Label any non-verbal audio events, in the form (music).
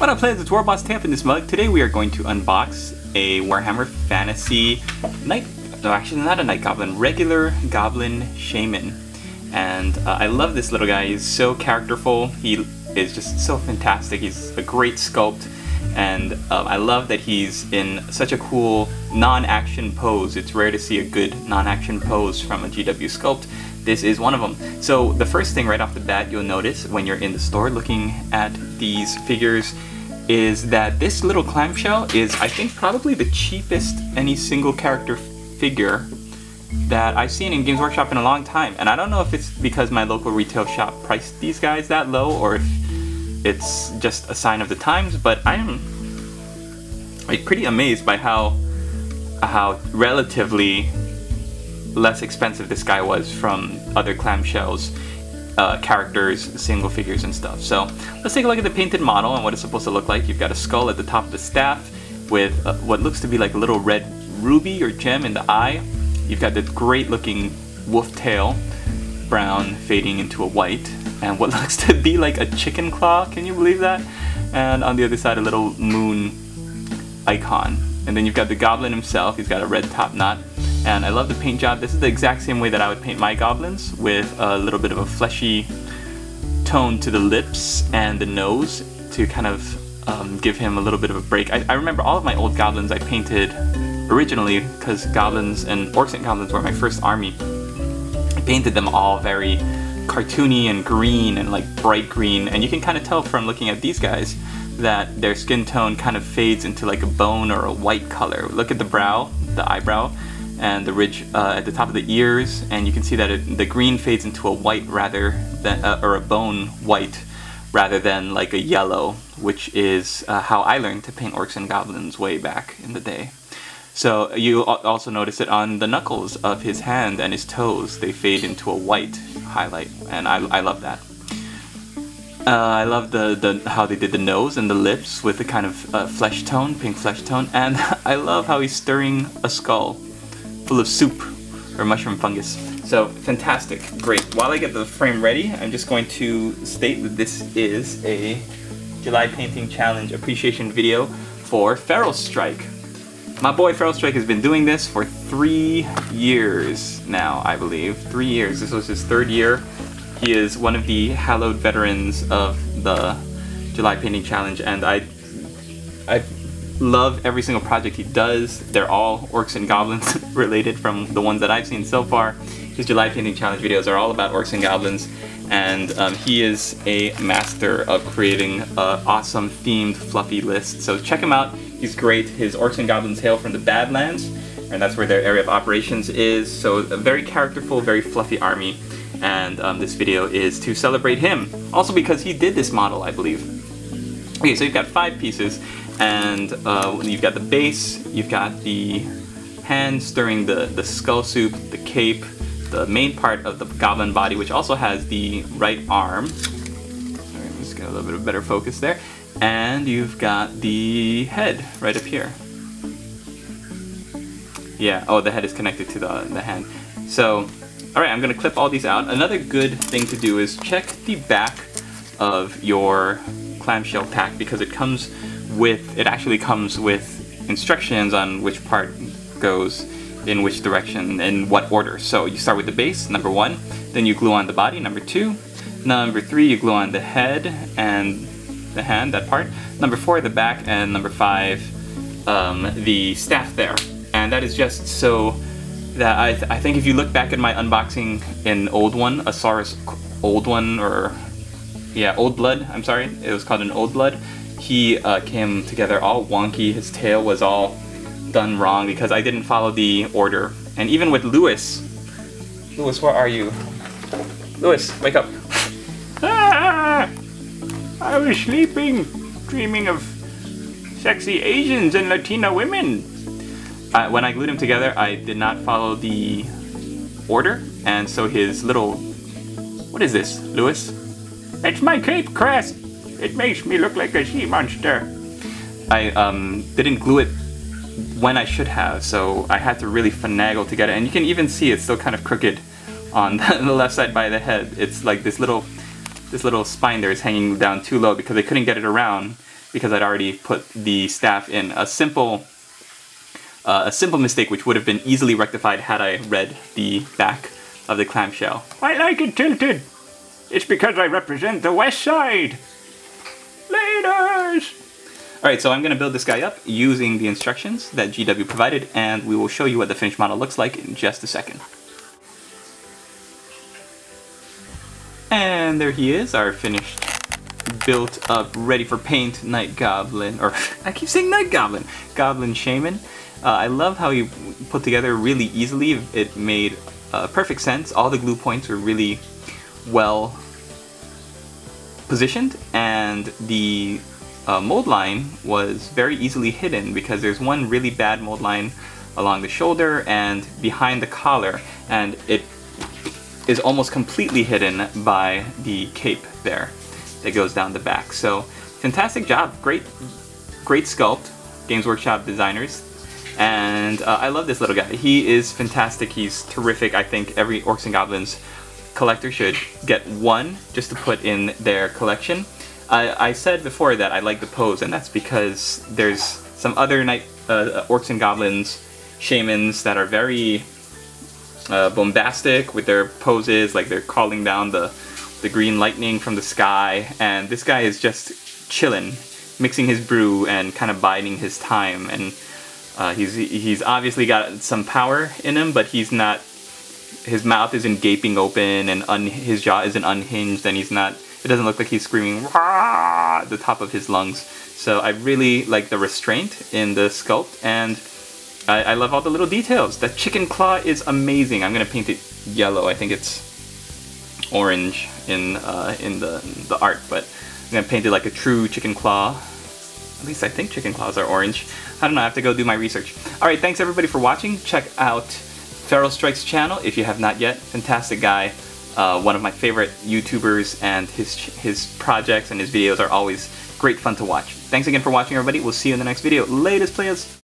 What up players, it's Warboss Tae in this mug. Today we are going to unbox a Warhammer Fantasy Night, no actually not a Night Goblin, regular Goblin Shaman. And uh, I love this little guy, he's so characterful, he is just so fantastic, he's a great sculpt. And uh, I love that he's in such a cool non-action pose. It's rare to see a good non-action pose from a GW sculpt this is one of them. So the first thing right off the bat you'll notice when you're in the store looking at these figures is that this little clamshell is I think probably the cheapest any single character figure that I've seen in Games Workshop in a long time. And I don't know if it's because my local retail shop priced these guys that low or if it's just a sign of the times, but I am like pretty amazed by how how relatively less expensive this guy was from other clamshells, uh, characters, single figures, and stuff. So let's take a look at the painted model and what it's supposed to look like. You've got a skull at the top of the staff with uh, what looks to be like a little red ruby or gem in the eye. You've got the great looking wolf tail, brown fading into a white, and what (laughs) looks to be like a chicken claw. Can you believe that? And on the other side, a little moon icon. And then you've got the goblin himself. He's got a red top knot and I love the paint job. This is the exact same way that I would paint my goblins with a little bit of a fleshy tone to the lips and the nose to kind of um, give him a little bit of a break. I, I, remember all of my old goblins I painted originally because goblins and orcs and goblins were my first army. I painted them all very cartoony and green and like bright green and you can kind of tell from looking at these guys that their skin tone kind of fades into like a bone or a white color. Look at the brow, the eyebrow and the ridge uh, at the top of the ears, and you can see that it, the green fades into a white rather than, uh, or a bone white rather than like a yellow, which is uh, how I learned to paint orcs and goblins way back in the day. So you also notice it on the knuckles of his hand and his toes. They fade into a white highlight, and I, I love that. Uh, I love the, the how they did the nose and the lips with the kind of uh, flesh tone, pink flesh tone, and (laughs) I love how he's stirring a skull full of soup or mushroom fungus. So fantastic, great. While I get the frame ready, I'm just going to state that this is a July Painting Challenge appreciation video for Feralstryke. My boy Feralstryke has been doing this for three years now, I believe. Three years. This was his third year. He is one of the hallowed veterans of the July Painting Challenge, and I, I love every single project he does. They're all orcs and goblins (laughs) related from the ones that I've seen so far. His July Painting Challenge videos are all about orcs and goblins, and um, he is a master of creating an awesome themed fluffy list. So check him out. He's great. His orcs and goblins hail from the Badlands, and that's where their area of operations is. So a very characterful, very fluffy army, and um, this video is to celebrate him. Also because he did this model, I believe. Okay, so you've got five pieces, and uh, you've got the base, you've got the hand stirring the, the skull soup, the cape, the main part of the goblin body, which also has the right arm. Sorry, let's get a little bit of better focus there. And you've got the head right up here. Yeah, oh, the head is connected to the, the hand. So, alright, I'm gonna clip all these out. Another good thing to do is check the back of your clamshell pack because it comes with, it actually comes with instructions on which part goes in which direction in what order. So you start with the base, number one, then you glue on the body, number two, number three, you glue on the head and the hand, that part, number four, the back, and number five, um, the staff there. And that is just so that I, th I think if you look back at my unboxing in old one, Osiris old one, or yeah, Old Blood, I'm sorry, it was called an Old Blood, he uh, came together all wonky, his tail was all done wrong because I didn't follow the order. And even with Lewis, Lewis, where are you? Lewis, wake up. Ah, I was sleeping, dreaming of sexy Asians and Latina women. Uh, when I glued him together, I did not follow the order, and so his little... What is this, Lewis? It's my cape crest. It makes me look like a sea monster. I um, didn't glue it when I should have, so I had to really finagle to get it. And you can even see it's still kind of crooked on (laughs) the left side by the head. It's like this little, this little spine there is hanging down too low because I couldn't get it around because I'd already put the staff in a simple uh, a simple mistake which would have been easily rectified had I read the back of the clamshell. I like it tilted. It's because I represent the west side. Alright, so I'm going to build this guy up using the instructions that GW provided, and we will show you what the finished model looks like in just a second. And there he is, our finished, built up, ready for paint Night Goblin, or (laughs) I keep saying Night Goblin, Goblin Shaman. Uh, I love how he put together really easily. It made uh, perfect sense. All the glue points were really well positioned, and the uh, mold line was very easily hidden because there's one really bad mold line along the shoulder and behind the collar, and it is almost completely hidden by the cape there that goes down the back. So fantastic job, great, great sculpt, Games Workshop designers. And uh, I love this little guy. He is fantastic. He's terrific. I think every Orcs and Goblins collector should get one just to put in their collection. I, I said before that I like the pose, and that's because there's some other night uh, Orcs and Goblins shamans that are very uh, bombastic with their poses, like they're calling down the, the green lightning from the sky, and this guy is just chilling, mixing his brew and kind of biding his time, and uh, he's he's obviously got some power in him, but he's not. His mouth isn't gaping open, and his jaw isn't unhinged, and he's not. It doesn't look like he's screaming at the top of his lungs. So I really like the restraint in the sculpt, and I, I love all the little details. That chicken claw is amazing. I'm gonna paint it yellow. I think it's orange in uh, in the the art, but I'm gonna paint it like a true chicken claw. At least I think chicken claws are orange. I don't know. I have to go do my research. All right. Thanks everybody for watching. Check out Feralstryke's channel if you have not yet. Fantastic guy. Uh, one of my favorite YouTubers, and his his projects and his videos are always great fun to watch. Thanks again for watching, everybody. We'll see you in the next video. Latest, players.